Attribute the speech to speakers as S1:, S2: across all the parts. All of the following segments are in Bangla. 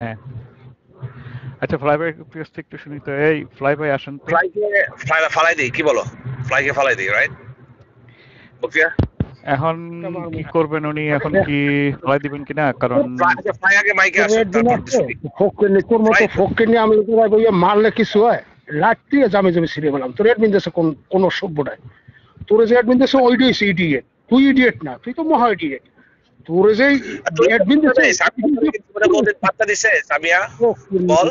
S1: হ্যাঁ। আচ্ছা ফ্লাই ভাই কাছ থেকে একটু শুনি তো। এই ফ্লাই ভাই আসেন
S2: ফ্লাইকে ফ্লাই ফালাই দিই কি বলো? ফ্লাইকে ফালাই দিই রাইট বকিয়া?
S1: এখন কি করবেন উনি? এখন কি ফ্লাই দিবেন কিনা? কারণ
S2: ফ্লাই আগে মাইকে আসুন তারপর শুনি
S3: ফকিনি তোর মতো
S2: Right.
S3: ফকিনি আমি তোরা বইয়ে মারলে কিছু হয়? লাট্টিয়ে জামে জামে ছিঁড়ে পেলাম তোর অ্যাডমিন দেশে কোন কোন সভ্য নাই। তোর যে অ্যাডমিন দেশে ওই দিয়েছে ইডিয়েট তুই ইডিয়েট না তুই তো মহা ইডিয়েট তোর যে অ্যাডমিন
S2: পাত্তা দিছে সামিয়া। বল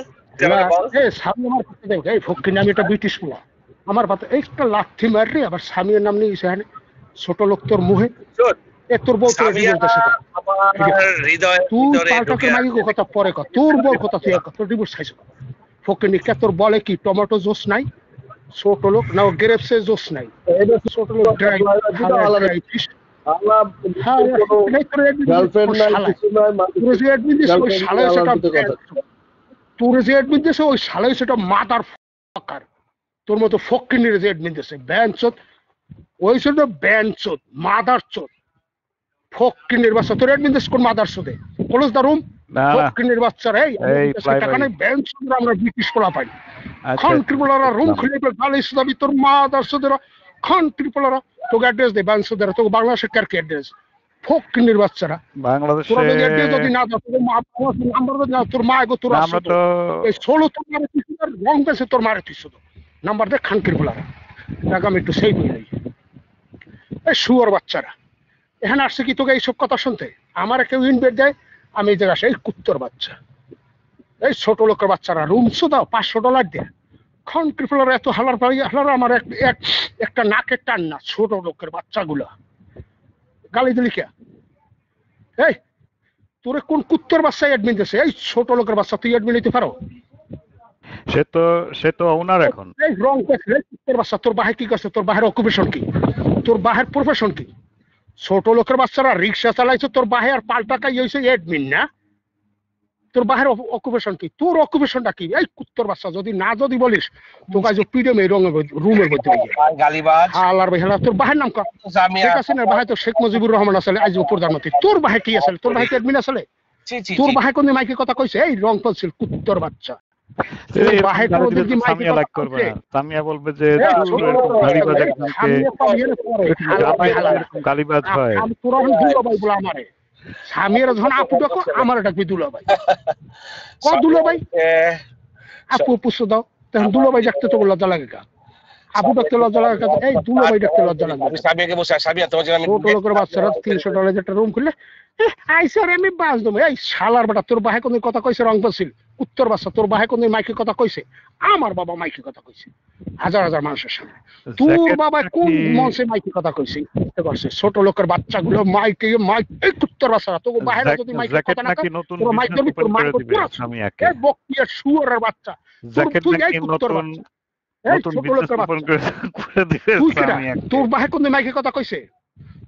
S3: এই একটা ব্রিটিশ পোলা। আমার পাতে একটা লাঠি আবার স্বামীর নাম নিয়ে সেখানে ছোট লোক তোর মুহে. এ তোর বউ তোর তুই পাল্টাকে মাগি কথা পরে কর। তোর বল কথা তুই তোর ডিভোর্স খাইছ ফকিনি কে তোর বলে কি টমেটো জোস নাই? ছোট লোক না গ্রেপসে জোস নাই। ছোট লোক ড্রাই ফিশ হ্যাঁ তোর ওই শালাই সেটা ফাকার মতো ফকিনির যে admin দিছে ব্যানচোদ ওই সেটা ব্যানচোদ মাদার চোদ। ফকিনির বাচ্চা তোর কোন মাদার চোদে? কলেজ দা রুম
S1: না না
S3: ফকিনির এই
S1: fly
S3: টাকা নাই আমরা ব্রিটিশ পোলা পাই। খান রুম খুলে গালি সুদাবি তোর মাদার চোদেরা খান ত্রিপুলারা তোকে অ্যাড্রেস দে তোকে বাংলাদেশের কার কি অ্যাড্রেস ফকিনির বাচ্চারা।
S1: বাংলাদেশে
S3: যদি না তোর মা নাম্বার যদি না তোর মা এগো তোর
S1: আমরা
S3: তো।
S1: তো
S3: এই ষোলো তোর মারে তুই আর রং পেছে তোর মারে তুই শুধু নাম্বার খানকির একটু সেই এই শুয়ার বাচ্চারা। এখানে আসছে কি তোকে এইসব কথা শুনতে? আমার কেউ ইনভেট দেয় আমি এই জায়গায় আসি, এই কুত্তর বাচ্চা। এই ছোট লোকের বাচ্চারা রুমসো দাও পাঁচশো ডলার দেয়। খন ট্রিপলার এত হালার পাই হালার আমার এক এক একটা নাকের টান না ছোট লোকের বাচ্চাগুলো। গালি দিলি কে? এই তোরে কোন কুত্তর বাচ্চা অ্যাডমিন দিছে? এই ছোট লোকের বাচ্চা তুই অ্যাডমিন নিতে পারো?
S1: সে তো সে তো ওনার এখন।
S3: এই রং কুত্তর বাচ্চা তোর বাহে কি করছে? তোর বাহের অকুপেশন কি? তোর বাহের প্রফেশন কি? ছোট লোকের বাচ্চারা রিক্সা চালাইছে তোর বাহে আর পাল্টা কাই হয়েছে অ্যাডমিন না? তোর বাহের অকুপেশন কি? তোর অকুপেশনটা কি? এই কুত্তর বাচ্চা যদি না যদি বলিস তোকে আজ পিডেম এই রঙের রুমের মধ্যে
S2: গালিবাজ।
S3: আল্লাহর বেহালা তোর বাহের নাম কা?
S2: সামিয়া
S3: শেখ হাসিনার বাহে তো শেখ মুজিবুর রহমান আসলে আজ প্রধানমন্ত্রী তোর বাহে কি আসলে? তোর বাহে কি অ্যাডমিন আসলে?
S2: জি জি
S3: তোর
S2: জি।
S3: বাহে কোন মাইকে কথা কইছে? এই রং পেন্সিল কুত্তর বাচ্চা।
S1: তো? না। বলবে যে
S3: হালা হালা।
S1: গালিবাজ হয়।
S3: স্বামীর যখন আপু ডাকো আমার ডাকবি দুলাভাই। ক দুলাভাই।
S2: ভাই
S3: আপু পুষ্ট দাও। তখন দুলাভাই ডাকতে তো লজ্জা লাগে কা? আপু ডাকতে লজ্জা লাগে কা? এই দুলাভাই ডাকতে লজ্জা লাগে
S2: বসে তোমার আমি
S3: ছোট করে বাচ্চারা তিনশো ডলার একটা রুম খুললে আই স্যার আমি বাস এই শালার বেটা তোর বাহে কোন কথা কইছে রং পেন্সিল উত্তর বাচ্চা তোর বাহে কোন মাইকে কথা কইছে। আমার বাবা মাইকে কথা কইছে। হাজার হাজার মানুষের সামনে। তোর বাবা কোন মঞ্চে মাইকে কথা কইছে? বুঝতে পারছিস? ছোট লোকের বাচ্চাগুলো মাইকে মাইক এই উত্তর বাচ্চারা তোকে বাহিরে যদি মাইকে কথা না তোর মাইক ধরবি, তোর মাইক
S1: করে দিবে?
S3: এই বকিয়া শুয়ারের বাচ্চা।
S1: জ্যাকেট
S3: তুই
S1: নাকি নতুন নতুন বিজনেস করে
S3: তোর বাহে কোন মাইকে কথা কইছে?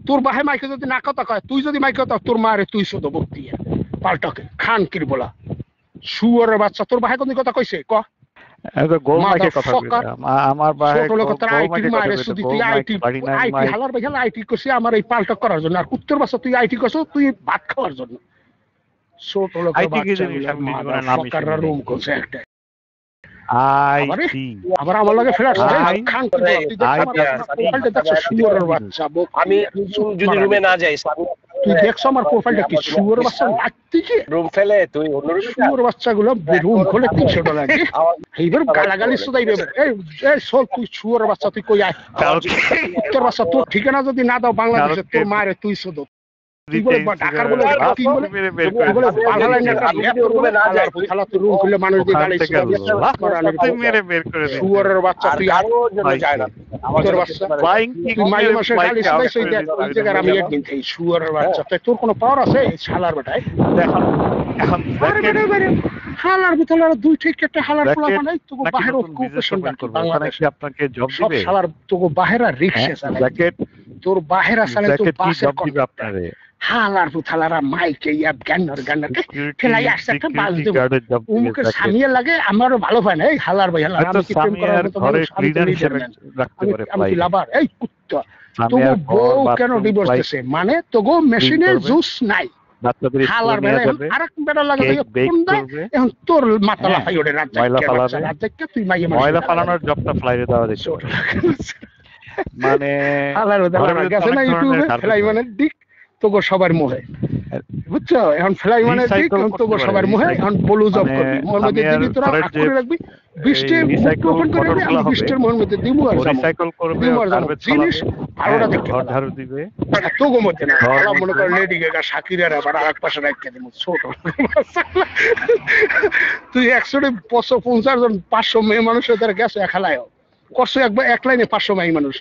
S3: তোর বাহে মাইকে যদি না কথা কয় তুই যদি মাইকে কথা তোর মারে তুই শুধু বক্তি পাল্টাকে খান কির বলা। শুয়ারের বাচ্চা তোর বাহে কোন কথা কইছে? ক?
S1: আমার
S3: এই পাল্টা করার জন্য। আর উত্তর বাচ্চা তুই আইটি করছ তুই ভাত খাওয়ার জন্য। ছোট লোক। রুম করছে একটা। আবার আমার লাগে বাচ্চা
S2: আমি যদি রুমে না যাই
S3: তুই দেখছ আমার প্রোফাইলটা কি শুয়ারের বাচ্চা লাগতে কি
S2: রুম ফেলে তুই অন্য রুমে যা।
S3: বাচ্চাগুলো রুম খুলে তিনশো ডলার দিয়ে এইবার গালাগালি শুধাইবে এই এই শোন তুই শুয়ার বাচ্চা তুই কই আয় তোর বাচ্চা তোর ঠিকানা যদি না দাও বাংলাদেশে তোর মারে তুই শুধু তোর তাই তোর কোনো পাওয়ার আছে? শালার বেটায়
S1: এখন
S3: হালার ভিতরে দুই ঠিক একটা হালার পোলা তোকে বাহির
S1: ওখানে আপনাকে জব
S3: সব
S1: দিবে?
S3: শালার তোকে বাহিরা
S1: হ্যাঁ,
S3: চালায়। তোর বাহিরা চালায় তোর
S1: জ্যাকেট কি
S3: বাসের
S1: দিবে আপনারে।
S3: হালার পুথালারা মাইকে ইয়া গ্যান্নার গ্যান্নার আসছে একটা বাস দেবো। উমুকে সামিয়ে লাগে আমারও ভালো পায় না। এই হালার ভাই হালার আমি কি প্রেম করার মতো? আমি
S1: রাখতে পারে
S3: লাভার এই কুত্তা।
S1: ঘর
S3: বউ কেন ডিভোর্স দিছে? মানে মেশিনে? জুস নাই। হালার বেলা এখন আরেক লাগে তোর মাথা
S1: হ্যাঁ,
S3: লাফাই রাত জাগকে তুই মাইয়ে
S1: ময়লা
S3: হয়ে
S1: জবটা দেওয়া মানে
S3: গেছে না ইউটিউবে? ফ্লাই মানে দিক তোকে সবার মোহে। বুঝছ? এখন ফ্লাই মানে তোকে সবার মোহে এখন বলু জব
S1: মানে
S3: করবি মোর মধ্যে দিবি তোরা রাখবি বৃষ্টি করে রাখবি আমি বৃষ্টির মোহর মধ্যে দিব আর
S1: ও রিসাইকেল করবে
S3: আর জিনিস আর দেখতে
S1: ঘর দিবে।
S3: তোকে মধ্যে না ওরা মনে করে লেডি গেগা শাকিরের আবার আর এক পাশে রাখতে দিব ছোট। তুই একশো পাঁচশো পঞ্চাশ জন পাঁচশো মেয়ে মানুষের দ্বারা গেছো এক হালায় করছ একবার এক লাইনে পাঁচশো মাই মানুষ।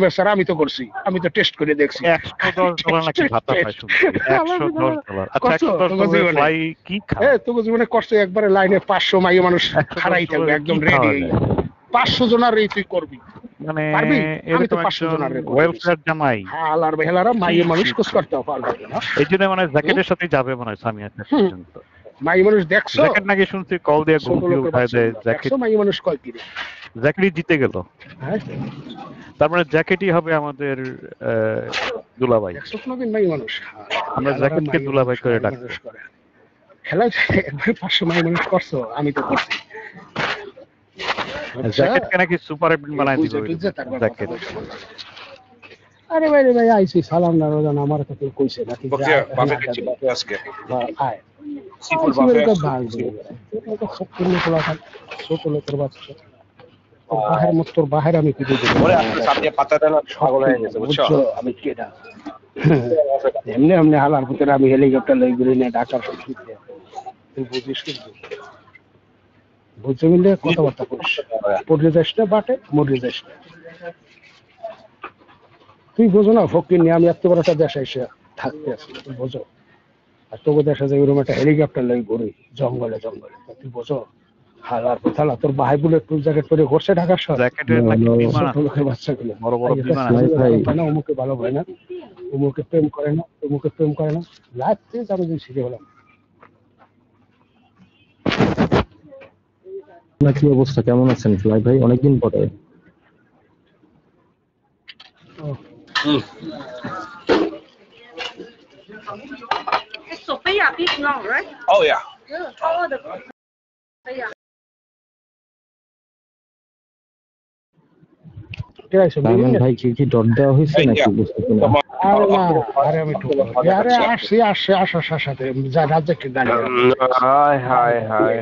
S3: বেচার আমি তো করছি। আমি তো টেস্ট করে দেখছি।
S1: আচ্ছা কি
S3: তোকে জীবনে করছ একবারে লাইনে পাঁচশো মাইয়ে মানুষ
S1: 110
S3: খাড়াই থাকবে একদম রেডি পাঁচশো জনার এই তুই করবি।
S1: মানে
S3: আমি তো
S1: এরকম
S3: 500
S1: একজন ওয়েলফেয়ার জামাই।
S3: হালার বেহালারা মাইয়ে মানুষ করতে পারবে না
S1: এই জন্য মানে জ্যাকেটের সাথে যাবে মনে হয় সামিয়া
S3: হুম।
S1: পর্যন্ত।
S3: মাইয়ে মানুষ দেখছ?
S1: জ্যাকেট নাকি শুনছি কল দিয়ে উঠায় দেয় জ্যাকেট
S3: মাইয়ে মানুষ কয়
S1: জ্যাকেটই জিতে গেল।
S3: হ্যাঁ?
S1: তার মানে জ্যাকেটই হবে আমাদের দুলাভাই।
S3: কোনোদিন মানুষ?
S1: আমরা জ্যাকেটকে দুলাভাই করে।
S3: খেলায় একবার পাঁচশো মাইয়ে মানুষ করছ আমি তো করছি। আচ্ছা,
S1: জ্যাকেটকে নাকি সুপার বানাই
S3: কথা
S1: জ্যাকেট।
S3: আরে ভাই রে ভাই আইছি সালাম না রোজান আমার তো কেউ কইছে নাকি
S2: আজকে।
S3: আয়। বাহের আমি
S2: না
S3: এমনি এমনি হালার ভিতরে হেলিকপ্টার লই ঘুরে সব তুই বুঝিস কিন্তু বুঝতে মিলে কথাবার্তা করিস পড়ে যাস না বাটে মরে যাস না তুই বোঝো না ফকির নিয়ে আমি এত বড় একটা দেশে এসে থাকতে আছি বোঝো আর তোকে দেশে যে ওরকম একটা হেলিকপ্টার লই ঘুরি জঙ্গলে জঙ্গলে। তুই বোঝো হালার কোথালা তোর ভাই বুলেট প্রুফ জ্যাকেট পরে ঘুরছে শহর? লোকের বাচ্চাগুলো না অমুকে ভালো হয় না। অমুকে প্রেম করে না অমুকে প্রেম করে না। লাগতে আমি দিন শিখে হলাম
S4: আপনার কি অবস্থা? কেমন আছেন ফ্লাই ভাই? অনেকদিন পরে।
S5: Sophia big now, right?
S2: Oh, yeah.
S5: Yeah, all the
S4: ভাই কি কি ডট দেওয়া হয়েছে নাকি
S3: আরে না আরে আমি আরে আসছি আসছে আসার সাথে যা রাজ্যকে গাড়ি
S6: হায় হায় হায়